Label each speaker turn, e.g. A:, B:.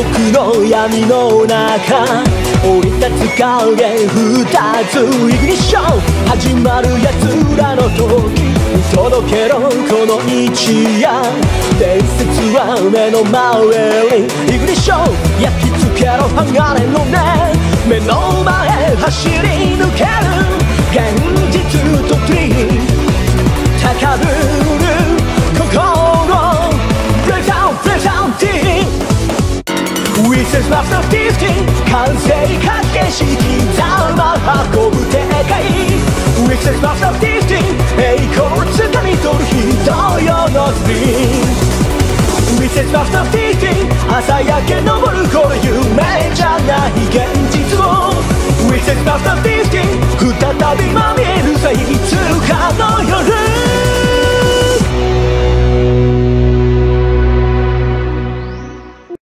A: 獄の闇の中降り立つ影二つイグニッション始まる奴らの時届けろこの一夜。伝説は目の前にイグニッション焼き付けろ鋼のね目の前走り抜ける。We says master 15完成かけし刻ま運ぶ世界 We says master 15栄光つかみ取る人よのスピン We says master 15朝焼け昇るこれ夢じゃない現実を